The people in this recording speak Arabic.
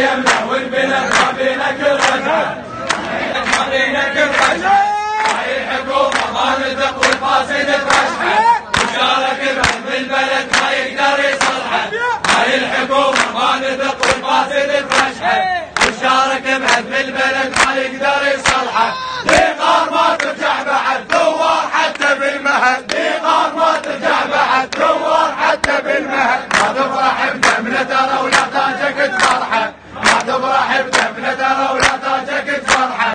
يمنا والبنا بينك الرجال ما بينك الرجال هاي الحكومة ما نطق والفاسد ترشحه وشارك من بالبلد ما يقدر يصلحه. هاي الحكومة ما نطق والفاسد ترشحه وشارك من بالبلد ما يقدر يصلحه ليه قار ما ترجع بعد؟ ثوار